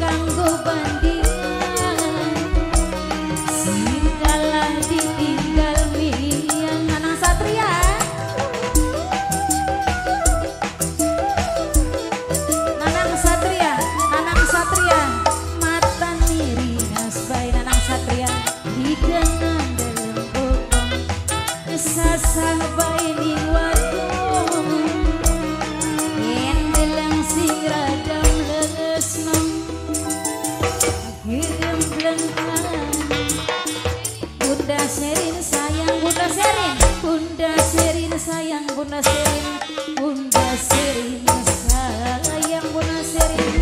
kanggo bandingan sing kalah sayang bu nasirin bunda sirin sayang bu sering...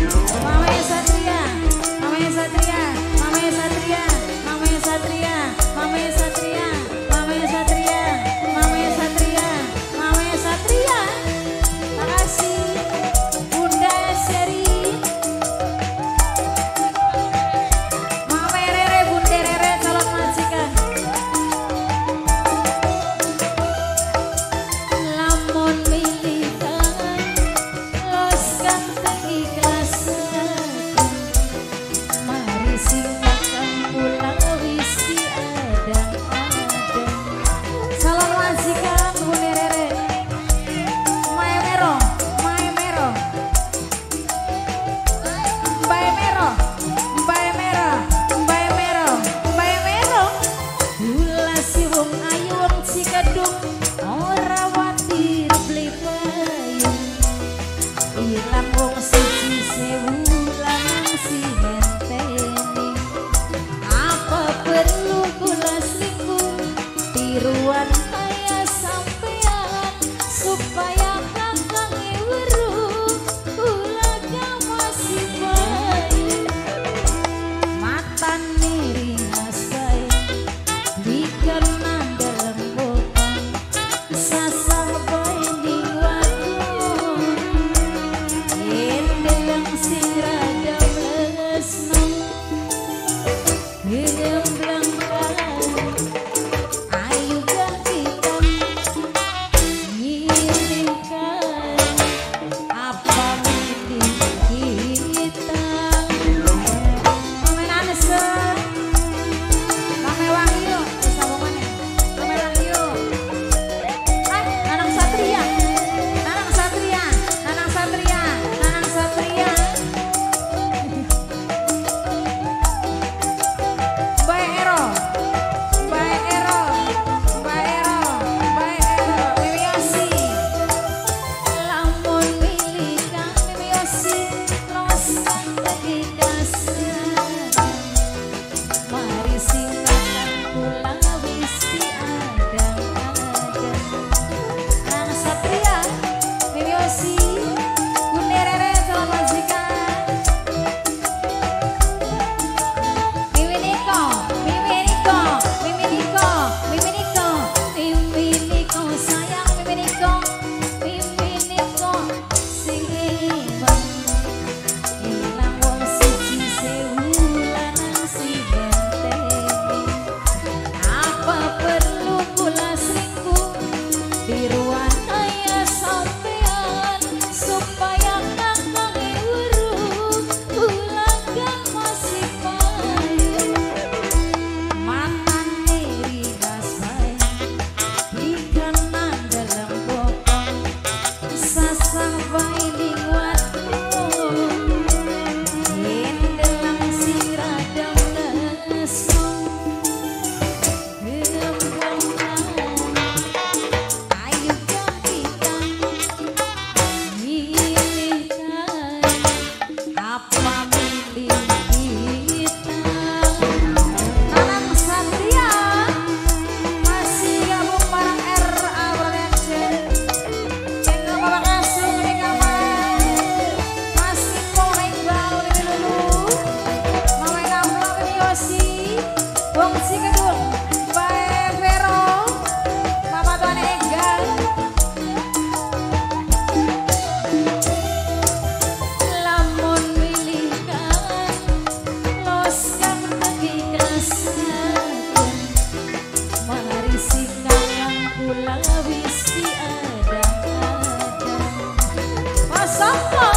Oh.